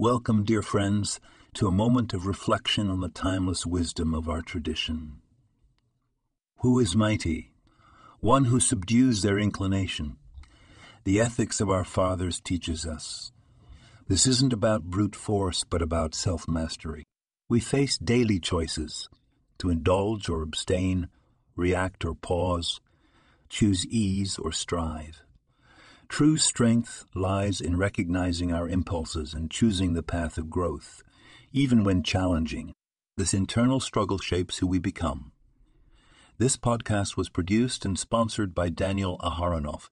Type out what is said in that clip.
Welcome, dear friends, to a moment of reflection on the timeless wisdom of our tradition. Who is mighty? One who subdues their inclination. The ethics of our fathers teaches us. This isn't about brute force, but about self-mastery. We face daily choices to indulge or abstain, react or pause, choose ease or strive. True strength lies in recognizing our impulses and choosing the path of growth, even when challenging. This internal struggle shapes who we become. This podcast was produced and sponsored by Daniel Aharonoff